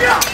Yeah!